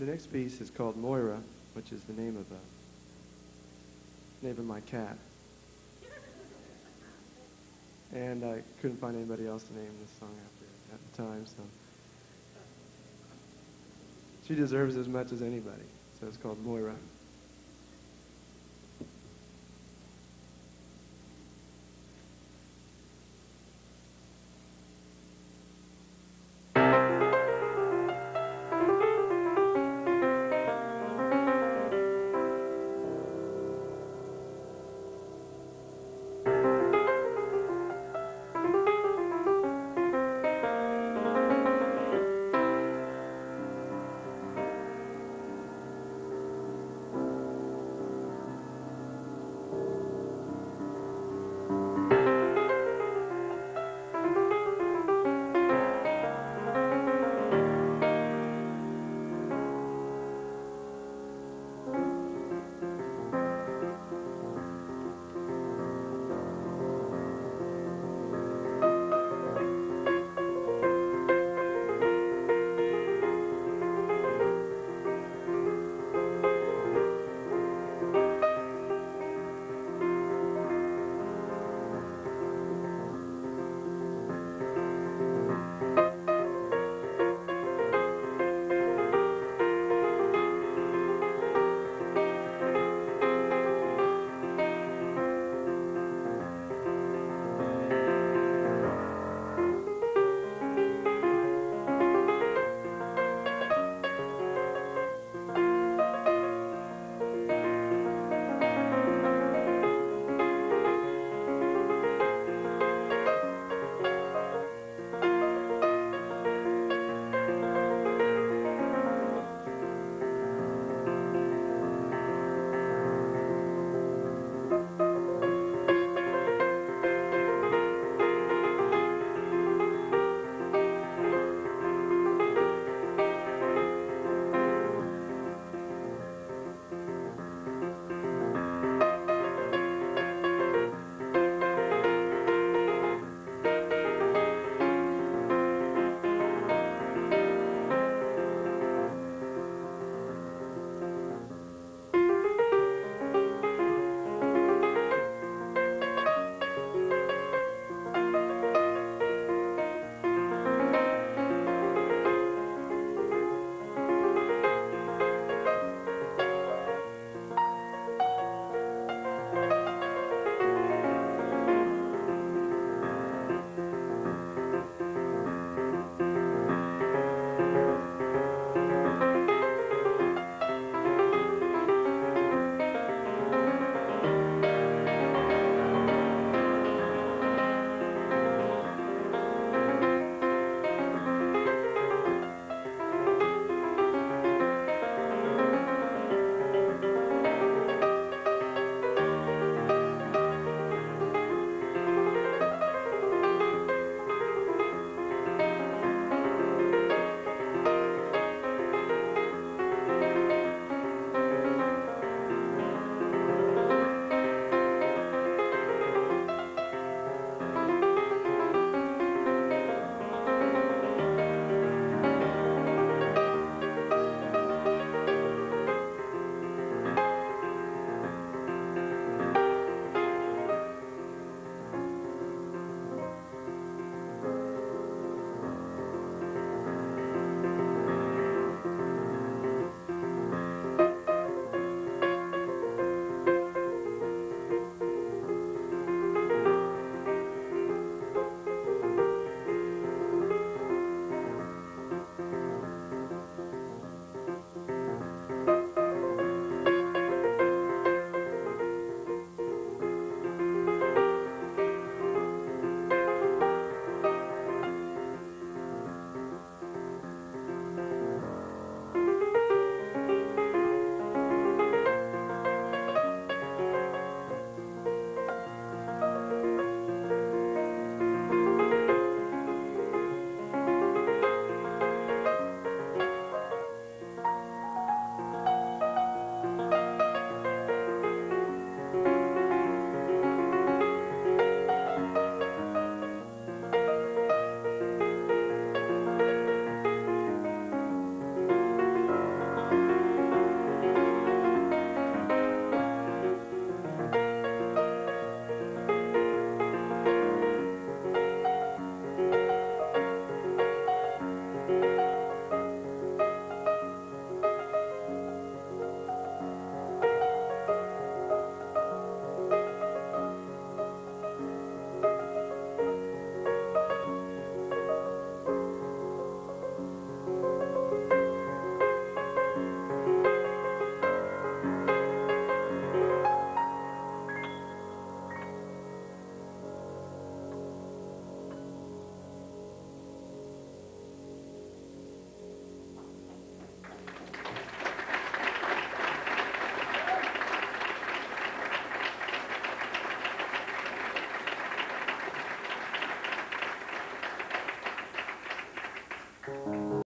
the next piece is called Moira, which is the name of a name of my cat. And I couldn't find anybody else to name this song after at the time, so she deserves as much as anybody. So it's called Moira.